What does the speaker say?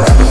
Bye.